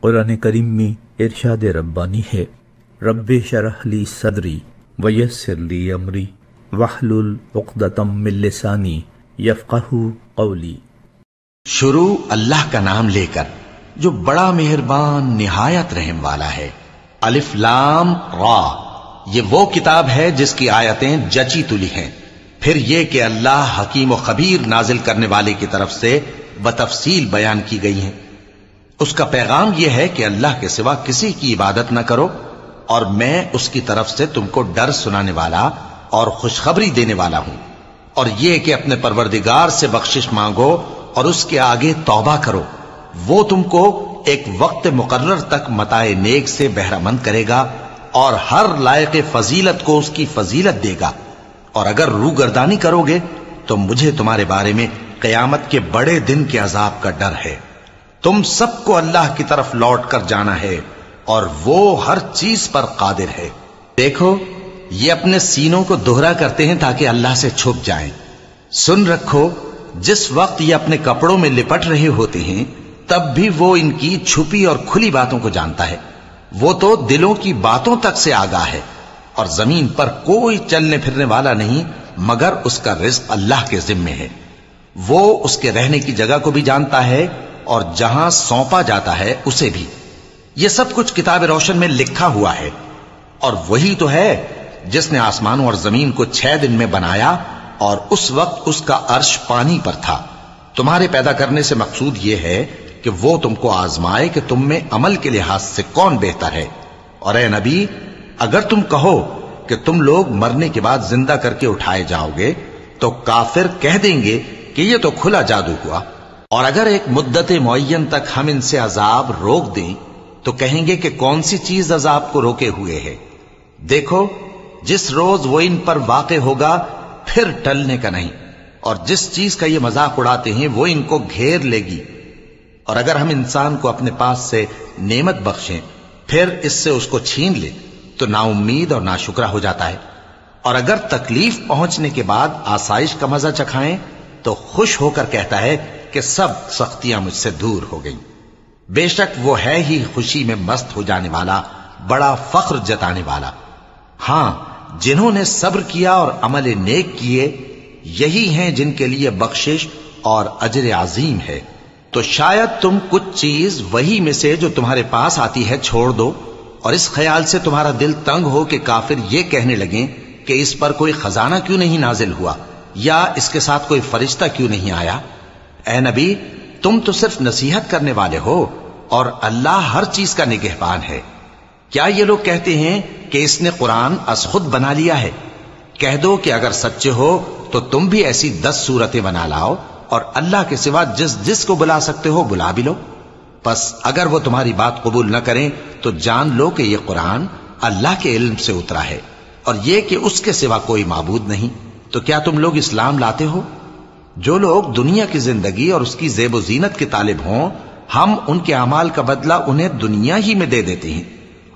قرآن کریم میں ارشاد ربانی ہے، رب شرح لی صدری ویسر لی امری وحلل عقدتم من لسانی یفقہ قولی۔ شروع اللہ کا نام لے کر، جو بڑا مہربان، نہایت رحم والا ہے۔ الف لام را، یہ وہ کتاب ہے جس کی آیتیں جچی تلی ہیں پھر یہ کہ اللہ حکیم و خبیر نازل کرنے والے کی طرف سے بتفصیل بیان کی گئی ہیں۔ اس کا پیغام یہ ہے کہ اللہ کے سوا کسی کی عبادت نہ کرو اور میں اس کی طرف سے تم کو ڈر سنانے والا اور خوشخبری دینے والا ہوں اور یہ کہ اپنے پروردگار سے بخشش مانگو اور اس کے آگے توبہ کرو، وہ تم کو ایک وقت مقرر تک متائے نیک سے بہرہ مند کرے گا اور ہر لائق فضیلت کو اس کی فضیلت دے گا۔ اور اگر روگردانی کرو گے تو مجھے تمہارے بارے میں قیامت کے بڑے دن کے عذاب کا ڈر ہے۔ تم سب کو اللہ کی طرف لوٹ کر جانا ہے اور وہ ہر چیز پر قادر ہے۔ دیکھو، یہ اپنے سینوں کو دوہرا کرتے ہیں تاکہ اللہ سے چھپ جائیں۔ سن رکھو، جس وقت یہ اپنے کپڑوں میں لپٹ رہے ہوتے ہیں، تب بھی وہ ان کی چھپی اور کھلی باتوں کو جانتا ہے۔ وہ تو دلوں کی باتوں تک سے آگاہ ہے اور زمین پر کوئی چلنے پھرنے والا نہیں، مگر اس کا رزق اللہ کے ذمے ہے۔ وہ اس کے رہنے کی جگہ کو بھی جانتا ہے اور جہاں سونپا جاتا ہے اسے بھی۔ یہ سب کچھ کتاب روشن میں لکھا ہوا ہے۔ اور وہی تو ہے جس نے آسمانوں اور زمین کو چھ دن میں بنایا اور اس وقت اس کا عرش پانی پر تھا۔ تمہارے پیدا کرنے سے مقصود یہ ہے کہ وہ تم کو آزمائے کہ تم میں عمل کے لحاظ سے کون بہتر ہے۔ اور اے نبی، اگر تم کہو کہ تم لوگ مرنے کے بعد زندہ کر کے اٹھائے جاؤ گے، تو کافر کہہ دیں گے کہ یہ تو کھلا جادو ہوا۔ اور اگر ایک مدت معین تک ہم ان سے عذاب روک دیں، تو کہیں گے کہ کون سی چیز عذاب کو روکے ہوئے ہے؟ دیکھو، جس روز وہ ان پر واقع ہوگا، پھر ٹلنے کا نہیں۔ اور جس چیز کا یہ مذاق اڑاتے ہیں، وہ ان کو گھیر لے گی۔ اور اگر ہم انسان کو اپنے پاس سے نعمت بخشیں، پھر اس سے اس کو چھین لے، تو نا امید اور نا ہو جاتا ہے۔ اور اگر تکلیف پہنچنے کے بعد آسائش کا مزہ چکھائیں، تو خوش ہو کر کہتا ہے کہ سب سختیاں مجھ سے دور ہو گئیں۔ بے شک وہ ہے ہی خوشی میں مست ہو جانے والا، بڑا فخر جتانے والا۔ ہاں جنہوں نے صبر کیا اور عمل نیک کیے، یہی ہیں جن کے لیے بخشش اور اجر عظیم ہے۔ تو شاید تم کچھ چیز وہی میں سے جو تمہارے پاس آتی ہے چھوڑ دو، اور اس خیال سے تمہارا دل تنگ ہو کہ کافر یہ کہنے لگیں کہ اس پر کوئی خزانہ کیوں نہیں نازل ہوا؟ یا اس کے ساتھ کوئی فرشتہ کیوں نہیں آیا؟ اے نبی، تم تو صرف نصیحت کرنے والے ہو اور اللہ ہر چیز کا نگہبان ہے۔ کیا یہ لوگ کہتے ہیں کہ اس نے قرآن از خود بنا لیا ہے؟ کہہ دو کہ اگر سچے ہو تو تم بھی ایسی دس صورتیں بنا لاؤ اور اللہ کے سوا جس جس کو بلا سکتے ہو بلا بھی لو۔ پس اگر وہ تمہاری بات قبول نہ کریں تو جان لو کہ یہ قرآن اللہ کے علم سے اترا ہے اور یہ کہ اس کے سوا کوئی معبود نہیں۔ تو کیا تم لوگ اسلام لاتے ہو؟ جو لوگ دنیا کی زندگی اور اس کی زیب و زینت کے طالب ہوں، ہم ان کے اعمال کا بدلہ انہیں دنیا ہی میں دے دیتے ہیں،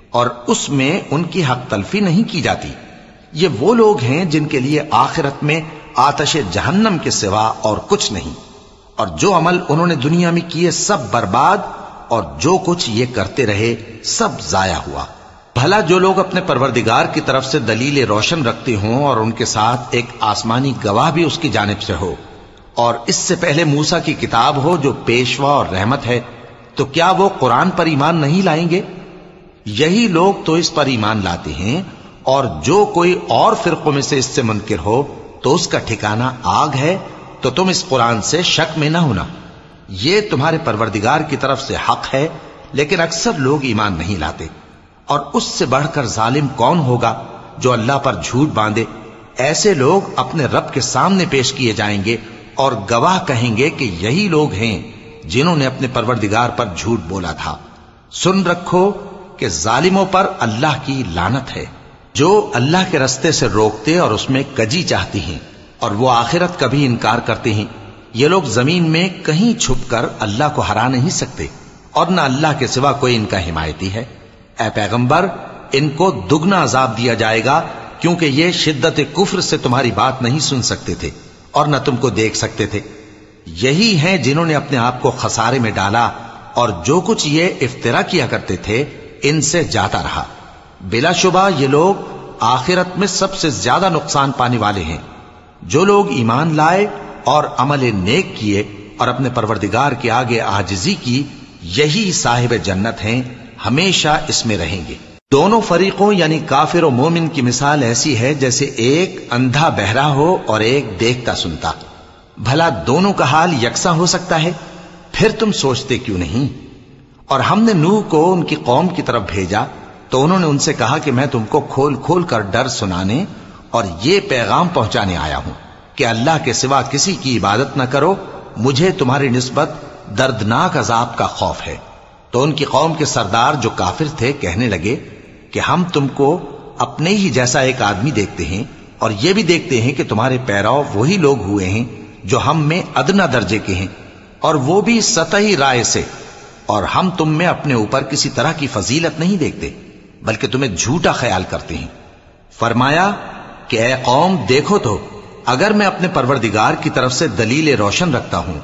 اور اس میں ان کی حق تلفی نہیں کی جاتی۔ یہ وہ لوگ ہیں جن کے لیے آخرت میں آتش جہنم کے سوا اور کچھ نہیں۔ اور جو عمل انہوں نے دنیا میں کیے سب برباد، اور جو کچھ یہ کرتے رہے سب ضائع ہوا۔ بھلا جو لوگ اپنے پروردگار کی طرف سے دلیل روشن رکھتے ہوں اور ان کے ساتھ ایک آسمانی گواہ بھی اس کی جانب سے ہو۔ اور اس سے پہلے موسا کی کتاب ہو جو پیشوا اور رحمت ہے، تو کیا وہ قرآن پر ایمان نہیں لائیں گے؟ یہی لوگ تو اس پر ایمان لاتے ہیں، اور جو کوئی اور فرقوں میں سے اس سے منکر ہو، تو اس کا ٹھکانہ آگ ہے، تو تم اس قرآن سے شک میں نہ ہونا۔ یہ تمہارے پروردگار کی طرف سے حق ہے، لیکن اکثر لوگ ایمان نہیں لاتے۔ اور اس سے بڑھ کر ظالم کون ہوگا جو اللہ پر جھوٹ باندھے؟ ایسے لوگ اپنے رب کے سامنے پیش کیے جائیں گے اور گواہ کہیں گے کہ یہی لوگ ہیں جنہوں نے اپنے پروردگار پر جھوٹ بولا تھا۔ سن رکھو کہ ظالموں پر اللہ کی لانت ہے۔ جو اللہ کے رستے سے روکتے اور اس میں کجی چاہتی ہیں اور وہ آخرت کا بھی انکار کرتے ہیں۔ یہ لوگ زمین میں کہیں چھپ کر اللہ کو ہرا نہیں سکتے اور نہ اللہ کے سوا کوئی ان کا حمایتی ہے۔ اے پیغمبر، ان کو دگنا عذاب دیا جائے گا کیونکہ یہ شدت کفر سے تمہاری بات نہیں سن سکتے تھے۔ اور نہ تم کو دیکھ سکتے تھے۔ یہی ہیں جنہوں نے اپنے آپ کو خسارے میں ڈالا اور جو کچھ یہ افطرا کیا کرتے تھے، ان سے جاتا رہا۔ بلا شبہ یہ لوگ آخرت میں سب سے زیادہ نقصان پانے والے ہیں۔ جو لوگ ایمان لائے اور عمل نیک کیے اور اپنے پروردگار کے آگے آجزی کی، یہی صاحب جنت ہیں، ہمیشہ اس میں رہیں گے۔ دونوں فریقوں یعنی کافر و مومن کی مثال ایسی ہے جیسے ایک اندھا بہرا ہو اور ایک دیکھتا سنتا۔ بھلا دونوں کا حال یکساں ہو سکتا ہے؟ پھر تم سوچتے کیوں نہیں؟ اور ہم نے نوح کو ان کی قوم کی طرف بھیجا تو انہوں نے ان سے کہا کہ میں تم کو کھول کھول کر ڈر سنانے اور یہ پیغام پہنچانے آیا ہوں کہ اللہ کے سوا کسی کی عبادت نہ کرو، مجھے تمہاری نسبت دردناک عذاب کا خوف ہے۔ تو ان کی قوم کے سردار جو کافر تھے کہنے لگے کہ ہم تم کو اپنے ہی جیسا ایک آدمی دیکھتے ہیں اور یہ بھی دیکھتے ہیں کہ تمہارے پیراؤ وہی لوگ ہوئے ہیں جو ہم میں ادنا درجے کے ہیں اور وہ بھی سطحی رائے سے اور ہم تم میں اپنے اوپر کسی طرح کی فضیلت نہیں دیکھتے بلکہ تمہیں جھوٹا خیال کرتے ہیں۔ فرمایا کہ اے قوم، دیکھو تو، اگر میں اپنے پروردگار کی طرف سے دلیل روشن رکھتا ہوں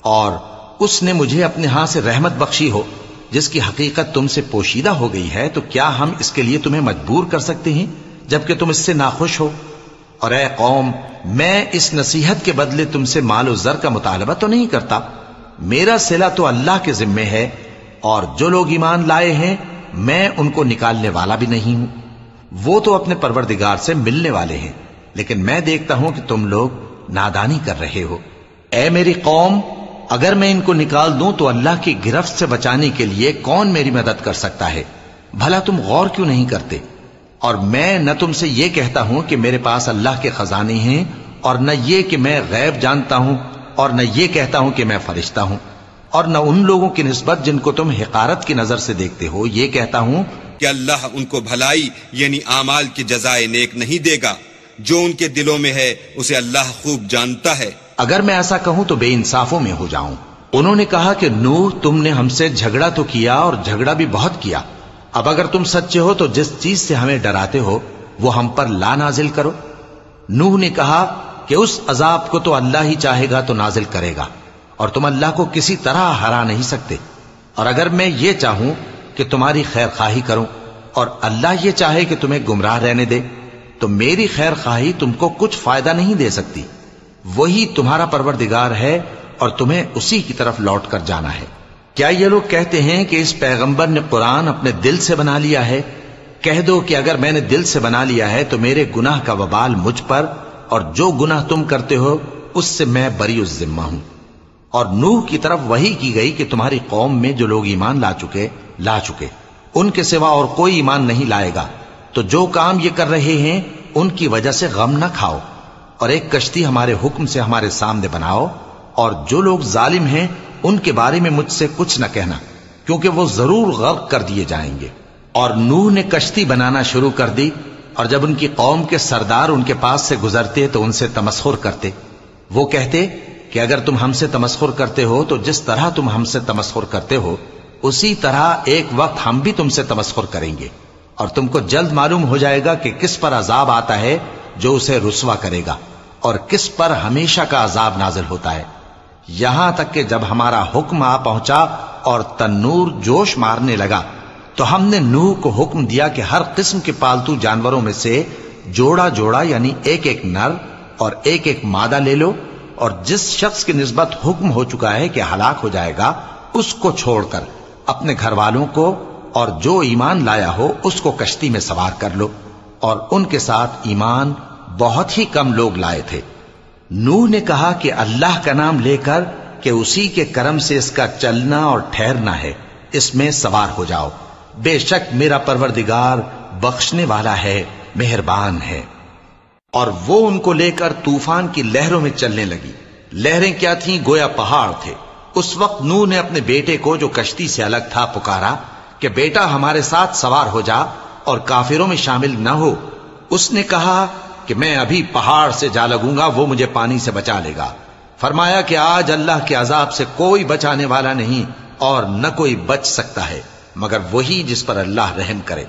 اور اس نے مجھے اپنے ہاں سے رحمت بخشی ہو جس کی حقیقت تم سے پوشیدہ ہو گئی ہے، تو کیا ہم اس کے لیے تمہیں مجبور کر سکتے ہیں، جبکہ تم اس سے ناخوش ہو؟ اور اے قوم، میں اس نصیحت کے بدلے تم سے مال و زر کا مطالبہ تو نہیں کرتا۔ میرا سلا تو اللہ کے ذمے ہے، اور جو لوگ ایمان لائے ہیں، میں ان کو نکالنے والا بھی نہیں ہوں۔ وہ تو اپنے پروردگار سے ملنے والے ہیں، لیکن میں دیکھتا ہوں کہ تم لوگ نادانی کر رہے ہو۔ اے میری قوم اگر میں ان کو نکال دوں تو اللہ کی گرفت سے بچانے کے لیے کون میری مدد کر سکتا ہے؟ بھلا تم غور کیوں نہیں کرتے؟ اور میں نہ تم سے یہ کہتا ہوں کہ میرے پاس اللہ کے خزانے ہیں اور نہ یہ کہ میں غیب جانتا ہوں اور نہ یہ کہتا ہوں کہ میں فرشتہ ہوں اور نہ ان لوگوں کی نسبت جن کو تم حقارت کی نظر سے دیکھتے ہو، یہ کہتا ہوں کہ اللہ ان کو بھلائی یعنی اعمال کی جزائے نیک نہیں دے گا۔ جو ان کے دلوں میں ہے، اسے اللہ خوب جانتا ہے۔ اگر میں ایسا کہوں تو بے انصافوں میں ہو جاؤں۔ انہوں نے کہا کہ نوح، تم نے ہم سے جھگڑا تو کیا اور جھگڑا بھی بہت کیا۔ اب اگر تم سچے ہو تو جس چیز سے ہمیں ڈراتے ہو، وہ ہم پر لا نازل کرو۔ نوح نے کہا کہ اس عذاب کو تو اللہ ہی چاہے گا تو نازل کرے گا، اور تم اللہ کو کسی طرح ہرا نہیں سکتے۔ اور اگر میں یہ چاہوں کہ تمہاری خیر خواہی کروں اور اللہ یہ چاہے کہ تمہیں گمراہ رہنے دے، تو میری خیر خواہی تم کو کچھ فائدہ نہیں دے سکتی۔ وہی تمہارا پروردگار ہے اور تمہیں اسی کی طرف لوٹ کر جانا ہے۔ کیا یہ لوگ کہتے ہیں کہ اس پیغمبر نے قرآن اپنے دل سے بنا لیا ہے؟ کہہ دو کہ اگر میں نے دل سے بنا لیا ہے تو میرے گناہ کا وبال مجھ پر، اور جو گناہ تم کرتے ہو، اس سے میں بری اس ذمہ ہوں۔ اور نوح کی طرف وہی کی گئی کہ تمہاری قوم میں جو لوگ ایمان لا چکے لا چکے۔ ان کے سوا اور کوئی ایمان نہیں لائے گا۔ تو جو کام یہ کر رہے ہیں، ان کی وجہ سے غم نہ کھاؤ۔ اور ایک کشتی ہمارے حکم سے ہمارے سامنے بناؤ اور جو لوگ ظالم ہیں ان کے بارے میں مجھ سے کچھ نہ کہنا، کیونکہ وہ ضرور غرق کر دیے جائیں گے۔ اور نوح نے کشتی بنانا شروع کر دی، اور جب ان کی قوم کے سردار ان کے پاس سے گزرتے تو ان سے تمسخر کرتے۔ وہ کہتے کہ اگر تم ہم سے تمسخر کرتے ہو تو جس طرح تم ہم سے تمسخر کرتے ہو، اسی طرح ایک وقت ہم بھی تم سے تمسخر کریں گے۔ اور تم کو جلد معلوم ہو جائے گا کہ کس پر عذاب آتا ہے جو اسے رسوا کرے گا اور کس پر ہمیشہ کا عذاب نازل ہوتا ہے۔ یہاں تک کہ جب ہمارا حکم آ پہنچا اور تنور جوش مارنے لگا، تو ہم نے نوح کو حکم دیا کہ ہر قسم کے پالتو جانوروں میں سے جوڑا جوڑا یعنی ایک ایک نر اور ایک ایک مادہ لے لو اور جس شخص کی نسبت حکم ہو چکا ہے کہ ہلاک ہو جائے گا، اس کو چھوڑ کر اپنے گھر والوں کو اور جو ایمان لایا ہو، اس کو کشتی میں سوار کر لو۔ اور ان کے ساتھ ایمان بہت ہی کم لوگ لائے تھے۔ نوح نے کہا کہ اللہ کا نام لے کر کہ اسی کے کرم سے اس کا چلنا اور ٹھہرنا ہے، اس میں سوار ہو جاؤ۔ بے شک میرا پروردگار بخشنے والا ہے، مہربان ہے۔ اور وہ ان کو لے کر طوفان کی لہروں میں چلنے لگی۔ لہریں کیا تھیں؟ گویا پہاڑ تھے۔ اس وقت نو نے اپنے بیٹے کو جو کشتی سے الگ تھا پکارا کہ بیٹا ہمارے ساتھ سوار ہو جا اور کافروں میں شامل نہ ہو۔ اس نے کہا کہ میں ابھی پہاڑ سے جا لگوں گا، وہ مجھے پانی سے بچا لے گا۔ فرمایا کہ آج اللہ کے عذاب سے کوئی بچانے والا نہیں اور نہ کوئی بچ سکتا ہے، مگر وہی جس پر اللہ رحم کرے۔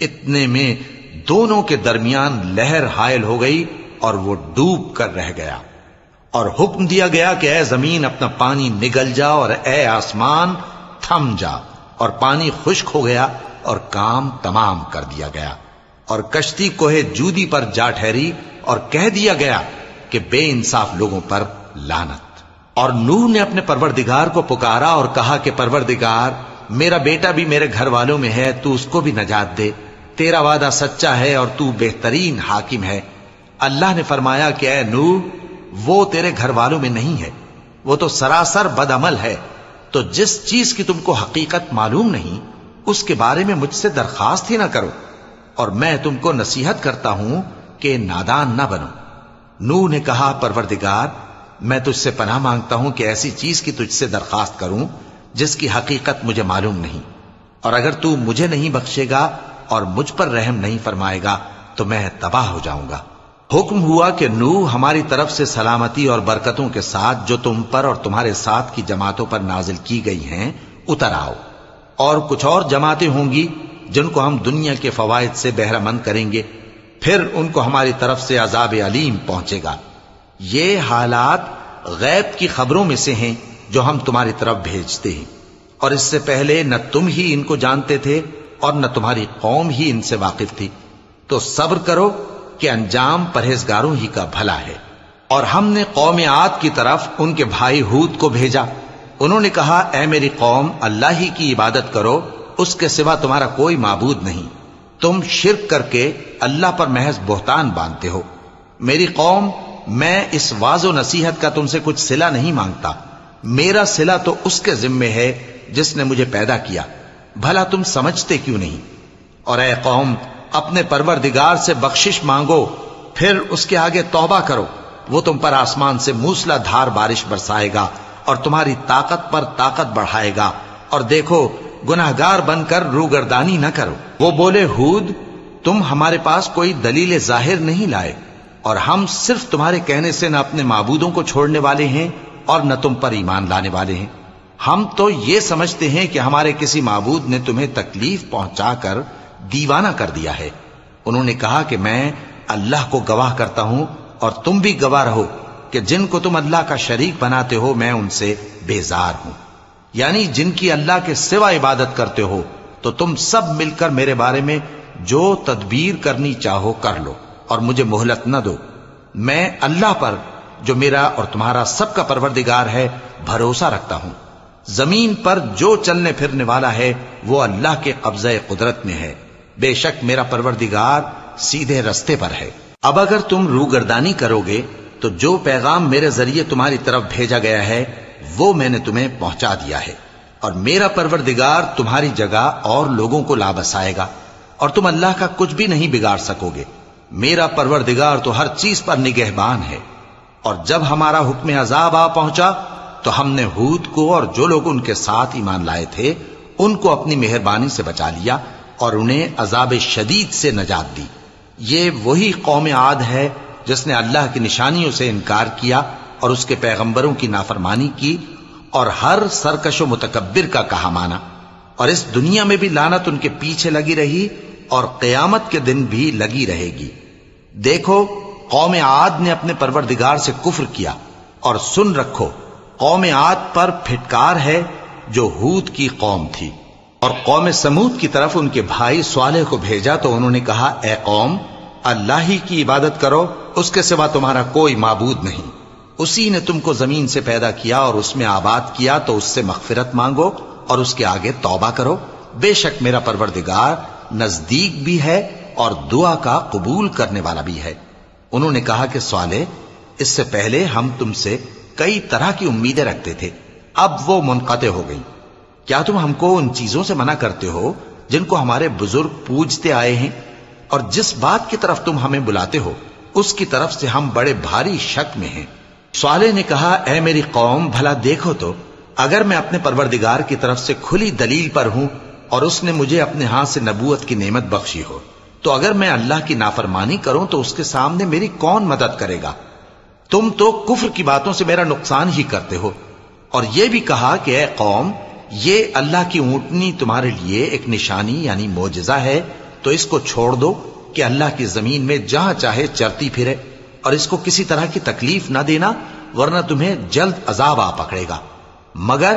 اتنے میں دونوں کے درمیان لہر حائل ہو گئی اور وہ ڈوب کر رہ گیا۔ اور حکم دیا گیا کہ اے زمین، اپنا پانی نگل جا اور اے آسمان تھم جا۔ اور پانی خشک ہو گیا اور کام تمام کر دیا گیا اور کشتی کوہ جودی پر جا ٹھہری اور کہہ دیا گیا کہ بے انصاف لوگوں پر لانت اور نوح نے اپنے پروردگار کو پکارا اور کہا کہ پروردگار، میرا بیٹا بھی میرے گھر والوں میں ہے، تو اس کو بھی نجات دے۔ تیرا وعدہ سچا ہے اور تو بہترین حاکم ہے۔ اللہ نے فرمایا کہ اے نوح، وہ تیرے گھر والوں میں نہیں ہے۔ وہ تو سراسر بد عمل ہے۔ تو جس چیز کی تم کو حقیقت معلوم نہیں اس کے بارے میں مجھ سے درخواست ہی نہ کرو اور میں تم کو نصیحت کرتا ہوں کہ نادان نہ بنو۔ نو نے کہا، پروردگار، میں تجھ سے پناہ مانگتا ہوں کہ ایسی چیز کی تجھ سے درخواست کروں جس کی حقیقت مجھے معلوم نہیں۔ اور اگر تو مجھے نہیں بخشے گا اور مجھ پر رحم نہیں فرمائے گا، تو میں تباہ ہو جاؤں گا۔ حکم ہوا کہ نو ہماری طرف سے سلامتی اور برکتوں کے ساتھ جو تم پر اور تمہارے ساتھ کی جماعتوں پر نازل کی گئی ہیں، اتر آؤ۔ اور کچھ اور جماعتیں ہوں گی جن کو ہم دنیا کے فوائد سے بہرہ مند کریں گے، پھر ان کو ہماری طرف سے عذاب علیم پہنچے گا۔ یہ حالات غیب کی خبروں میں سے ہیں جو ہم تمہاری طرف بھیجتے ہیں۔ اور اس سے پہلے نہ تم ہی ان کو جانتے تھے اور نہ تمہاری قوم ہی ان سے واقف تھی۔ تو صبر کرو کہ انجام پرہیزگاروں ہی کا بھلا ہے۔ اور ہم نے قوم عاد کی طرف ان کے بھائی ہود کو بھیجا۔ انہوں نے کہا، اے میری قوم، اللہ ہی کی عبادت کرو، اس کے سوا تمہارا کوئی معبود نہیں۔ تم شرک کر کے اللہ پر محض بہتان باندھتے ہو۔ میری قوم، میں اس واض و نصیحت کا تم سے کچھ سلا نہیں مانگتا۔ میرا سلا تو اس کے ذمے ہے جس نے مجھے پیدا کیا۔ بھلا تم سمجھتے کیوں نہیں؟ اور اے قوم، اپنے پروردگار سے بخشش مانگو، پھر اس کے آگے توبہ کرو۔ وہ تم پر آسمان سے موسلا دھار بارش برسائے گا۔ اور تمہاری طاقت پر طاقت بڑھائے گا اور دیکھو گناہ گار بن کر روگردانی نہ کرو۔ وہ بولے، ہود، تم ہمارے پاس کوئی دلیل ظاہر نہیں لائے اور ہم صرف تمہارے کہنے سے نہ اپنے معبودوں کو چھوڑنے والے ہیں اور نہ تم پر ایمان لانے والے ہیں۔ ہم تو یہ سمجھتے ہیں کہ ہمارے کسی معبود نے تمہیں تکلیف پہنچا کر دیوانہ کر دیا ہے۔ انہوں نے کہا کہ میں اللہ کو گواہ کرتا ہوں اور تم بھی گواہ رہو۔ کہ جن کو تم اللہ کا شریک بناتے ہو میں ان سے بیزار ہوں۔ یعنی جن کی اللہ کے سوا عبادت کرتے ہو، تو تم سب مل کر میرے بارے میں جو تدبیر کرنی چاہو کر لو اور مجھے مہلت نہ دو۔ میں اللہ پر، جو میرا اور تمہارا سب کا پروردگار ہے، بھروسہ رکھتا ہوں۔ زمین پر جو چلنے پھرنے والا ہے، وہ اللہ کے قبضہ قدرت میں ہے۔ بے شک میرا پروردگار سیدھے رستے پر ہے۔ اب اگر تم روگردانی کرو گے تو جو پیغام میرے ذریعے تمہاری طرف بھیجا گیا ہے، وہ میں نے تمہیں پہنچا دیا ہے۔ اور میرا پروردگار تمہاری جگہ اور لوگوں کو لا بسائے گا، اور تم اللہ کا کچھ بھی نہیں بگاڑ سکو گے۔ میرا پروردگار تو ہر چیز پر نگہبان ہے۔ اور جب ہمارا حکم عذاب آ پہنچا، تو ہم نے ہود کو اور جو لوگ ان کے ساتھ ایمان لائے تھے، ان کو اپنی مہربانی سے بچا لیا اور انہیں عذاب شدید سے نجات دی۔ یہ وہی قوم عاد ہے جس نے اللہ کی نشانیوں سے انکار کیا اور اس کے پیغمبروں کی نافرمانی کی اور ہر سرکش و متکبر کا کہا مانا۔ اور اس دنیا میں بھی لانت ان کے پیچھے لگی رہی اور قیامت کے دن بھی لگی رہے گی۔ دیکھو، قوم عاد نے اپنے پروردگار سے کفر کیا اور سن رکھو، قوم عاد پر پھٹکار ہے جو ہود کی قوم تھی۔ اور قوم سمود کی طرف ان کے بھائی سوالے کو بھیجا تو انہوں نے کہا، اے قوم اللہ ہی کی عبادت کرو، اس کے سوا تمہارا کوئی معبود نہیں۔ اسی نے تم کو زمین سے پیدا کیا اور اس میں آباد کیا، تو اس سے مغفرت مانگو اور اس کے آگے توبہ کرو۔ بے شک میرا پروردگار نزدیک بھی ہے اور دعا کا قبول کرنے والا بھی ہے۔ انہوں نے کہا کہ سوالے اس سے پہلے ہم تم سے کئی طرح کی امیدیں رکھتے تھے، اب وہ منقطع ہو گئی کیا تم ہم کو ان چیزوں سے منع کرتے ہو جن کو ہمارے بزرگ پوجتے آئے ہیں؟ اور جس بات کی طرف تم ہمیں بلاتے ہو، اس کی طرف سے ہم بڑے بھاری شک میں ہیں۔ سوالے نے کہا، اے میری قوم، بھلا دیکھو تو، اگر میں اپنے پروردگار کی طرف سے کھلی دلیل پر ہوں اور اس نے مجھے اپنے ہاتھ سے نبوت کی نعمت بخشی ہو، تو اگر میں اللہ کی نافرمانی کروں تو اس کے سامنے میری کون مدد کرے گا؟ تم تو کفر کی باتوں سے میرا نقصان ہی کرتے ہو۔ اور یہ بھی کہا کہ اے قوم، یہ اللہ کی اونٹنی تمہارے لیے ایک نشانی یعنی موجزہ ہے۔ تو اس کو چھوڑ دو کہ اللہ کی زمین میں جہاں چاہے چرتی پھرے اور اس کو کسی طرح کی تکلیف نہ دینا، ورنہ تمہیں جلد عذاب آ پکڑے گا۔ مگر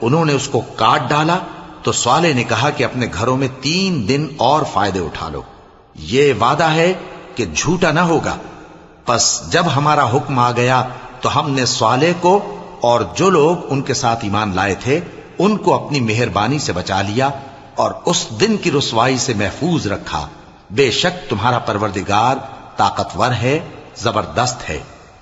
انہوں نے اس کو کاٹ ڈالا تو سوالے نے کہا کہ اپنے گھروں میں تین دن اور فائدے اٹھا لو۔ یہ وعدہ ہے کہ جھوٹا نہ ہوگا۔ پس جب ہمارا حکم آ گیا تو ہم نے سوالے کو اور جو لوگ ان کے ساتھ ایمان لائے تھے، ان کو اپنی مہربانی سے بچا لیا اور اس دن کی رسوائی سے محفوظ رکھا۔ بے شک تمہارا پروردگار طاقتور ہے، زبردست ہے۔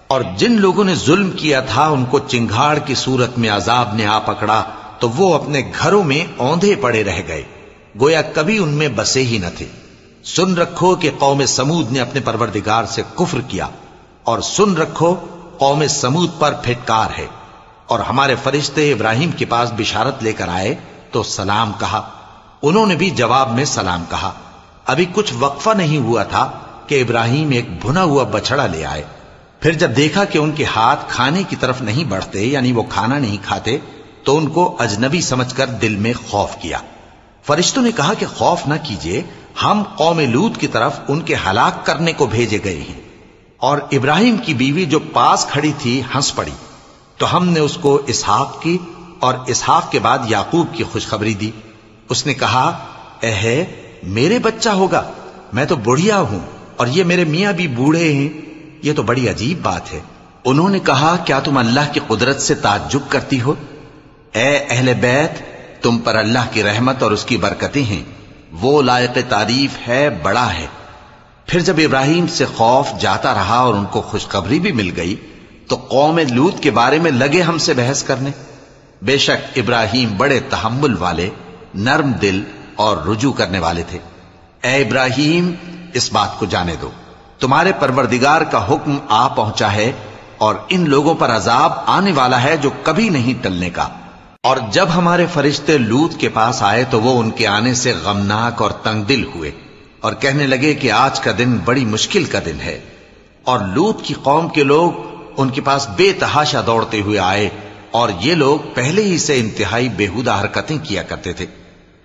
اور جن لوگوں نے ظلم کیا تھا، ان کو چنگاڑ کی صورت میں عذاب نے آ پکڑا، تو وہ اپنے گھروں میں اوندے پڑے رہ گئے۔ گویا کبھی ان میں بسے ہی نہ تھے۔ سن رکھو کہ قوم سمود نے اپنے پروردگار سے کفر کیا۔ اور سن رکھو، قوم سمود پر پھٹکار ہے۔ اور ہمارے فرشتے ابراہیم کے پاس بشارت لے کر آئے تو سلام کہا۔ انہوں نے بھی جواب میں سلام کہا۔ ابھی کچھ وقفہ نہیں ہوا تھا کہ ابراہیم ایک بھنا ہوا بچڑا لے آئے۔ پھر جب دیکھا کہ ان کے ہاتھ کھانے کی طرف نہیں بڑھتے یعنی وہ کھانا نہیں کھاتے، تو ان کو اجنبی سمجھ کر دل میں خوف کیا۔ فرشتوں نے کہا کہ خوف نہ کیجیے ہم قوم لوت کی طرف ان کے ہلاک کرنے کو بھیجے گئے ہیں۔ اور ابراہیم کی بیوی جو پاس کھڑی تھی ہنس پڑی۔ تو ہم نے اس کو اسحاق کی اور اسحاق کے بعد یعقوب کی خوشخبری دی۔ اس نے کہا، اے میرے بچہ ہوگا، میں تو بڑھیا ہوں اور یہ میرے میاں بھی بوڑھے ہیں، یہ تو بڑی عجیب بات ہے. انہوں نے کہا، کیا تم اللہ کی قدرت سے تعجب کرتی ہو؟ اے اہل بیت، تم پر اللہ کی رحمت اور اس کی برکتیں ہیں، وہ لائق تعریف ہے، بڑا ہے۔ پھر جب ابراہیم سے خوف جاتا رہا اور ان کو خوشخبری بھی مل گئی، تو قوم لوت کے بارے میں لگے ہم سے بحث کرنے۔ بے شک ابراہیم بڑے تحمل والے نرم دل اور رجوع کرنے والے تھے۔ اے ابراہیم، اس بات کو جانے دو۔ تمہارے پروردگار کا حکم آ پہنچا ہے اور ان لوگوں پر عذاب آنے والا ہے جو کبھی نہیں ٹلنے کا۔ اور جب ہمارے فرشتے لوت کے پاس آئے تو وہ ان کے آنے سے غمناک اور تنگ دل ہوئے اور کہنے لگے کہ آج کا دن بڑی مشکل کا دن ہے۔ اور لوت کی قوم کے لوگ ان کے پاس بے تحاشا دوڑتے ہوئے آئے اور یہ لوگ پہلے ہی سے انتہائی بےحدہ حرکتیں کیا کرتے تھے۔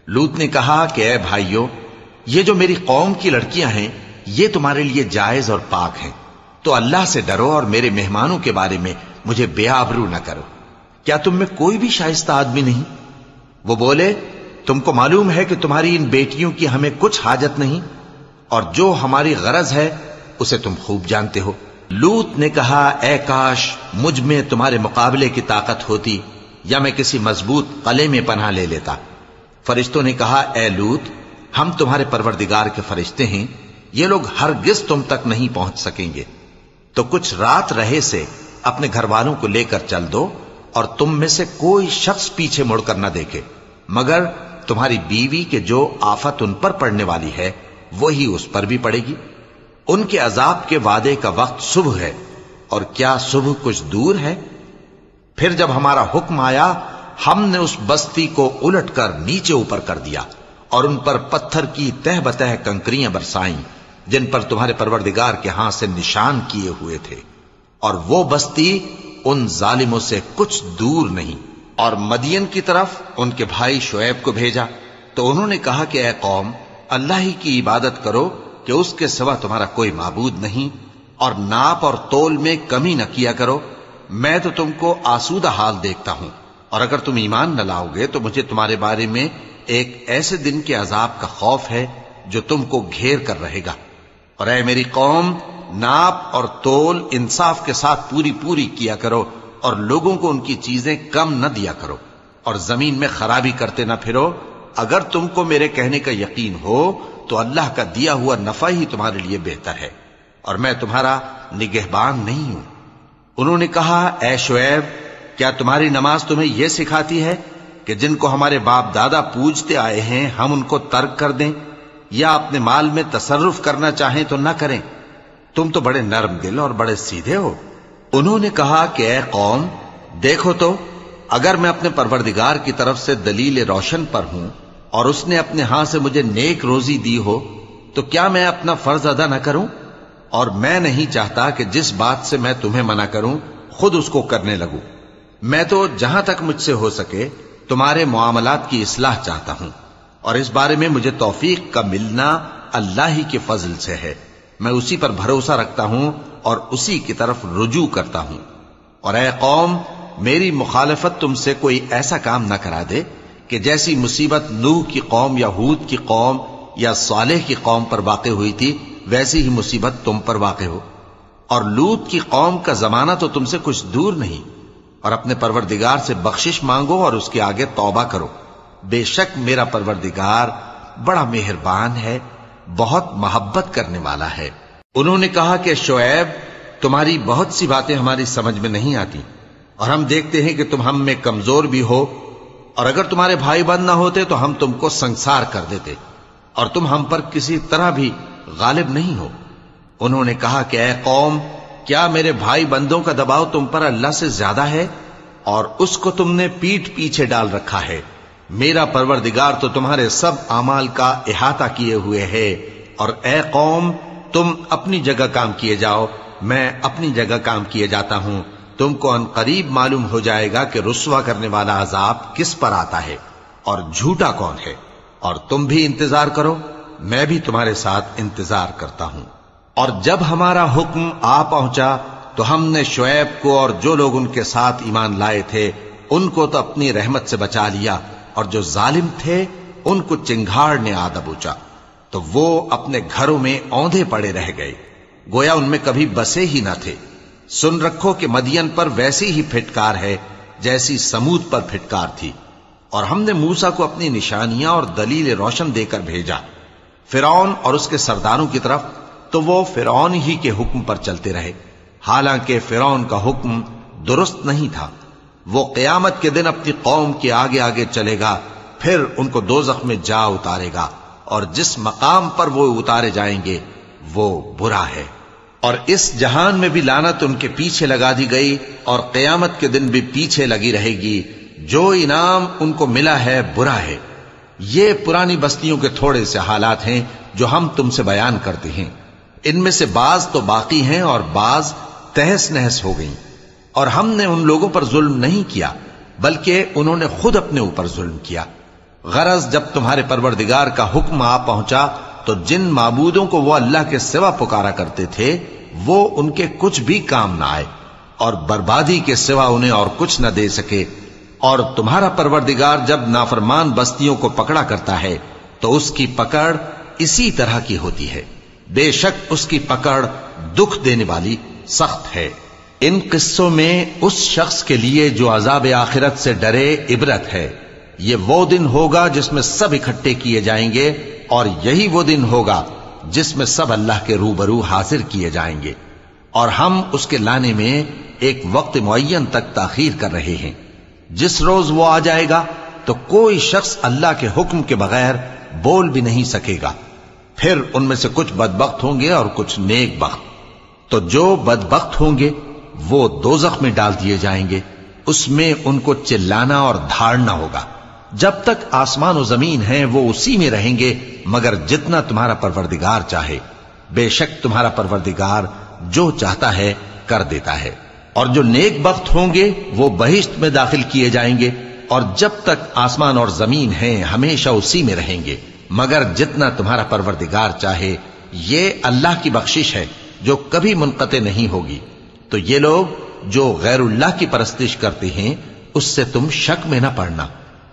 لوت نے کہا کہ اے بھائیو، یہ جو میری قوم کی لڑکیاں ہیں، یہ تمہارے لیے جائز اور پاک ہیں۔ تو اللہ سے ڈرو اور میرے مہمانوں کے بارے میں مجھے بے آبرو نہ کرو۔ کیا تم میں کوئی بھی شائستہ آدمی نہیں؟ وہ بولے، تم کو معلوم ہے کہ تمہاری ان بیٹیوں کی ہمیں کچھ حاجت نہیں، اور جو ہماری غرض ہے، اسے تم خوب جانتے ہو۔ لوت نے کہا، اے کاش، مجھ میں تمہارے مقابلے کی طاقت ہوتی، یا میں کسی مضبوط قلعے میں پناہ لے لیتا۔ فرشتوں نے کہا، اے لوت، ہم تمہارے پروردگار کے فرشتے ہیں، یہ لوگ ہرگز تم تک نہیں پہنچ سکیں گے۔ تو کچھ رات رہے سے اپنے گھر والوں کو لے کر چل دو اور تم میں سے کوئی شخص پیچھے مڑ کر نہ دیکھے۔ مگر تمہاری بیوی کے جو آفت ان پر پڑنے والی ہے، وہی اس پر بھی پڑے گی۔ ان کے عذاب کے وعدے کا وقت صبح ہے اور کیا صبح کچھ دور ہے؟ پھر جب ہمارا حکم آیا ہم نے اس بستی کو الٹ کر نیچے اوپر کر دیا اور ان پر پتھر کی تہ بتہ کنکریاں برسائیں جن پر تمہارے پروردگار کے ہاں سے نشان کیے ہوئے تھے۔ اور وہ بستی ان ظالموں سے کچھ دور نہیں۔ اور مدین کی طرف ان کے بھائی شعیب کو بھیجا۔ تو انہوں نے کہا کہ اے قوم، اللہ ہی کی عبادت کرو کہ اس کے سوا تمہارا کوئی معبود نہیں۔ اور ناپ اور تول میں کمی نہ کیا کرو۔ میں تو تم کو آسودہ حال دیکھتا ہوں۔ اور اگر تم ایمان نہ لاؤ گے تو مجھے تمہارے بارے میں ایک ایسے دن کے عذاب کا خوف ہے جو تم کو گھیر کر رہے گا۔ اور اے میری قوم، ناپ اور تول انصاف کے ساتھ پوری پوری کیا کرو اور لوگوں کو ان کی چیزیں کم نہ دیا کرو اور زمین میں خرابی کرتے نہ پھرو۔ اگر تم کو میرے کہنے کا یقین ہو تو اللہ کا دیا ہوا نفع ہی تمہارے لیے بہتر ہے اور میں تمہارا نگہبان نہیں ہوں۔ انہوں نے کہا، اے شعیب کیا تمہاری نماز تمہیں یہ سکھاتی ہے کہ جن کو ہمارے باپ دادا پوجتے آئے ہیں، ہم ان کو ترک کر دیں یا اپنے مال میں تصرف کرنا چاہیں تو نہ کریں۔ تم تو بڑے نرم دل اور بڑے سیدھے ہو۔ انہوں نے کہا کہ اے قوم، دیکھو تو، اگر میں اپنے پروردگار کی طرف سے دلیل روشن پر ہوں اور اس نے اپنے ہاں سے مجھے نیک روزی دی ہو، تو کیا میں اپنا فرض ادا نہ کروں؟ اور میں نہیں چاہتا کہ جس بات سے میں تمہیں منع کروں، خود اس کو کرنے لگوں۔ میں تو جہاں تک مجھ سے ہو سکے تمہارے معاملات کی اصلاح چاہتا ہوں اور اس بارے میں مجھے توفیق کا ملنا اللہ ہی کے فضل سے ہے۔ میں اسی پر بھروسہ رکھتا ہوں اور اسی کی طرف رجوع کرتا ہوں۔ اور اے قوم، میری مخالفت تم سے کوئی ایسا کام نہ کرا دے کہ جیسی مصیبت نوح کی قوم یا ہود کی قوم یا صالح کی قوم پر واقع ہوئی تھی، ویسی ہی مصیبت تم پر واقع ہو۔ اور لوت کی قوم کا زمانہ تو تم سے کچھ دور نہیں۔ اور اپنے پروردگار سے بخشش مانگو اور اس کے آگے توبہ کرو۔ بے شک میرا پروردگار بڑا مہربان ہے، بہت محبت کرنے والا ہے۔ انہوں نے کہا کہ شعیب، تمہاری بہت سی باتیں ہماری سمجھ میں نہیں آتی اور ہم دیکھتے ہیں کہ تم ہم میں کمزور بھی ہو اور اگر تمہارے بھائی بند نہ ہوتے تو ہم تم کو سنسار کر دیتے اور تم ہم پر کسی طرح بھی غالب نہیں ہو۔ انہوں نے کہا کہ اے قوم کیا میرے بھائی بندوں کا دباؤ تم پر اللہ سے زیادہ ہے اور اس کو تم نے پیٹ پیچھے ڈال رکھا ہے؟ میرا پروردگار تو تمہارے سب اعمال کا احاطہ کیے ہوئے ہے اور اے قوم، تم اپنی جگہ کام کیے جاؤ، میں اپنی جگہ کام کیے جاتا ہوں۔ تم کو ان قریب معلوم ہو جائے گا کہ رسوا کرنے والا عذاب کس پر آتا ہے اور جھوٹا کون ہے۔ اور تم بھی انتظار کرو، میں بھی تمہارے ساتھ انتظار کرتا ہوں۔ اور جب ہمارا حکم آ پہنچا تو ہم نے شعیب کو اور جو لوگ ان کے ساتھ ایمان لائے تھے، ان کو تو اپنی رحمت سے بچا لیا اور جو ظالم تھے، ان کو چنگھاڑ نے آدھا بوچا تو وہ اپنے گھروں میں اوندے پڑے رہ گئے۔ گویا ان میں کبھی بسے ہی نہ تھے۔ سن رکھو کہ مدین پر ویسی ہی پھٹکار ہے، جیسی سمود پر پھٹکار تھی۔ اور ہم نے موسا کو اپنی نشانیاں اور دلیل روشن دے کر بھیجا۔ فرعون اور اس کے سرداروں کی طرف تو وہ فرعون ہی کے حکم پر چلتے رہے۔ حالانکہ فرعون کا حکم درست نہیں تھا۔ وہ قیامت کے دن اپنی قوم کے آگے آگے چلے گا، پھر ان کو دو میں جا اتارے گا۔ اور جس مقام پر وہ اتارے جائیں گے، وہ برا ہے۔ اور اس جہان میں بھی لانت ان کے پیچھے لگا دی گئی اور قیامت کے دن بھی پیچھے لگی رہے گی۔ جو انعام ان کو ملا ہے، برا ہے۔ یہ پرانی بستیوں کے تھوڑے سے حالات ہیں جو ہم تم سے بیان کرتے ہیں۔ ان میں سے بعض تو باقی ہیں اور بعض تہس نہس ہو گئیں۔ اور ہم نے ان لوگوں پر ظلم نہیں کیا، بلکہ انہوں نے خود اپنے اوپر ظلم کیا۔ غرض جب تمہارے پروردگار کا حکم آ پہنچا، تو جن معبودوں کو وہ اللہ کے سوا پکارا کرتے تھے، وہ ان کے کچھ بھی کام نہ آئے۔ اور بربادی کے سوا انہیں اور کچھ نہ دے سکے۔ اور تمہارا پروردگار جب نافرمان بستیوں کو پکڑا کرتا ہے، تو اس کی پکڑ اسی طرح کی ہوتی ہے۔ بے شک اس کی پکڑ دکھ دینے والی سخت ہے۔ ان قصوں میں اس شخص کے لیے جو عذاب آخرت سے ڈرے عبرت ہے۔ یہ وہ دن ہوگا جس میں سب اکٹھے کیے جائیں گے اور یہی وہ دن ہوگا جس میں سب اللہ کے روبرو حاضر کیے جائیں گے۔ اور ہم اس کے لانے میں ایک وقت معین تک تاخیر کر رہے ہیں۔ جس روز وہ آ جائے گا تو کوئی شخص اللہ کے حکم کے بغیر بول بھی نہیں سکے گا۔ پھر ان میں سے کچھ بدبخت ہوں گے اور کچھ نیک بخت۔ تو جو بدبخت ہوں گے، وہ دوزخ میں ڈال دیے جائیں گے۔ اس میں ان کو چلانا اور دھاڑنا ہوگا۔ جب تک آسمان و زمین ہیں، وہ اسی میں رہیں گے، مگر جتنا تمہارا پروردگار چاہے۔ بے شک تمہارا پروردگار جو چاہتا ہے، کر دیتا ہے۔ اور جو نیک بخت ہوں گے، وہ بہشت میں داخل کیے جائیں گے۔ اور جب تک آسمان اور زمین ہیں، ہمیشہ اسی میں رہیں گے۔ مگر جتنا تمہارا پروردگار چاہے، یہ اللہ کی بخشش ہے جو کبھی منقطع نہیں ہوگی۔ تو یہ لوگ جو غیر اللہ کی پرستش کرتے ہیں، اس سے تم شک میں نہ پڑنا۔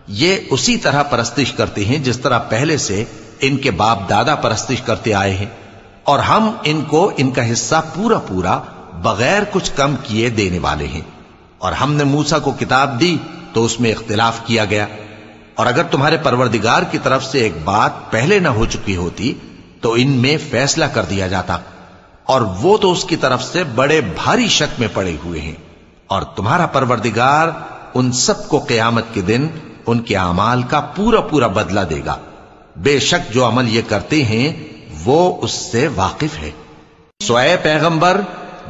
یہ اسی طرح پرستش کرتے ہیں جس طرح پہلے سے ان کے باپ دادا پرستش کرتے آئے ہیں۔ اور ہم ان کو ان کا حصہ پورا پورا بغیر کچھ کم کیے دینے والے ہیں۔ اور ہم نے موسا کو کتاب دی تو اس میں اختلاف کیا گیا۔ اور اگر تمہارے پروردگار کی طرف سے ایک بات پہلے نہ ہو چکی ہوتی، تو ان میں فیصلہ کر دیا جاتا۔ اور وہ تو اس کی طرف سے بڑے بھاری شک میں پڑے ہوئے ہیں۔ اور تمہارا پروردگار ان سب کو قیامت کے دن ان کے اعمال کا پورا پورا بدلہ دے گا۔ بے شک جو عمل یہ کرتے ہیں، وہ اس سے واقف ہے۔ سوئے پیغمبر،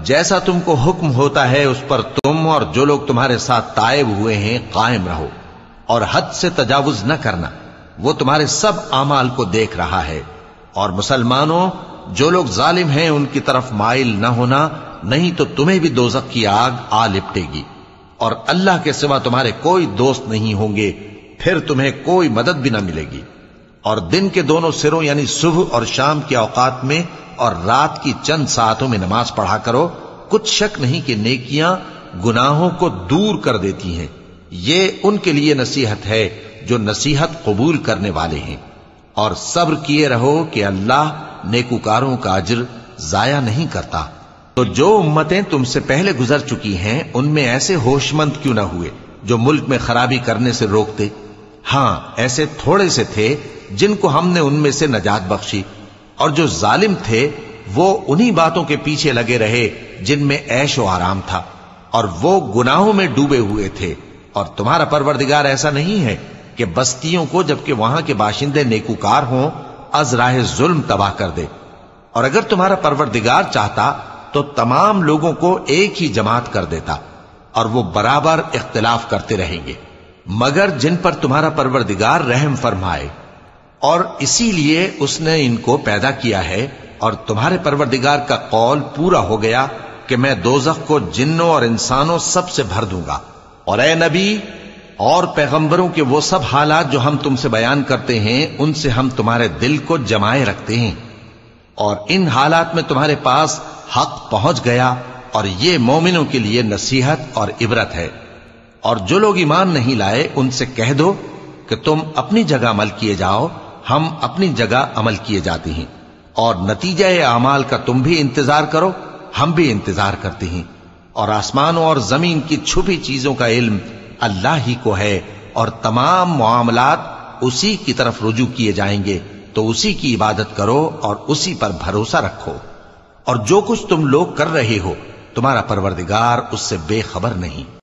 جیسا تم کو حکم ہوتا ہے، اس پر تم اور جو لوگ تمہارے ساتھ تائب ہوئے ہیں، قائم رہو۔ اور حد سے تجاوز نہ کرنا۔ وہ تمہارے سب اعمال کو دیکھ رہا ہے۔ اور مسلمانوں، جو لوگ ظالم ہیں، ان کی طرف مائل نہ ہونا، نہیں تو تمہیں بھی دوزخ کی آگ آ لپٹے گی۔ اور اللہ کے سوا تمہارے کوئی دوست نہیں ہوں گے، پھر تمہیں کوئی مدد بھی نہ ملے گی۔ اور دن کے دونوں سروں یعنی صبح اور شام کے اوقات میں اور رات کی چند ساعتوں میں نماز پڑھا کرو، کچھ شک نہیں کہ نیکیاں گناہوں کو دور کر دیتی ہیں۔ یہ ان کے لیے نصیحت ہے جو نصیحت قبول کرنے والے ہیں۔ اور صبر کیے رہو کہ اللہ نیکوکاروں کا اجر ضائع نہیں کرتا۔ تو جو امتیں تم سے پہلے گزر چکی ہیں، ان میں ایسے ہوش مند کیوں نہ ہوئے جو ملک میں خرابی کرنے سے روکتے؟ ہاں ایسے تھوڑے سے تھے جن کو ہم نے ان میں سے نجات بخشی۔ اور جو ظالم تھے، وہ انہی باتوں کے پیچھے لگے رہے جن میں ایش و آرام تھا۔ اور وہ گناہوں میں ڈوبے ہوئے تھے۔ اور تمہارا پروردگار ایسا نہیں ہے کہ بستیوں کو جبکہ وہاں کے باشندے نیکوکار ہوں، از راہ ظلم تباہ کر دے۔ اور اگر تمہارا پروردگار چاہتا تو تمام لوگوں کو ایک ہی جماعت کر دیتا اور وہ برابر اختلاف کرتے رہیں گے۔ مگر جن پر تمہارا پروردگار رحم فرمائے، اور اسی لیے اس نے ان کو پیدا کیا ہے، اور تمہارے پروردگار کا قول پورا ہو گیا کہ میں دوزخ کو جنوں اور انسانوں سب سے بھر دوں گا۔ اور اے نبی، اور پیغمبروں کے وہ سب حالات جو ہم تم سے بیان کرتے ہیں، ان سے ہم تمہارے دل کو جمائے رکھتے ہیں۔ اور ان حالات میں تمہارے پاس حق پہنچ گیا، اور یہ مومنوں کے لیے نصیحت اور عبرت ہے۔ اور جو لوگ ایمان نہیں لائے، ان سے کہہ دو کہ تم اپنی جگہ عمل کیے جاؤ، ہم اپنی جگہ عمل کیے جاتے ہیں۔ اور نتیجہ اعمال کا تم بھی انتظار کرو، ہم بھی انتظار کرتے ہیں۔ اور آسمانوں اور زمین کی چھپی چیزوں کا علم اللہ ہی کو ہے اور تمام معاملات اسی کی طرف رجوع کیے جائیں گے، تو اسی کی عبادت کرو اور اسی پر بھروسہ رکھو۔ اور جو کچھ تم لوگ کر رہے ہو، تمہارا پروردگار اس سے بے خبر نہیں۔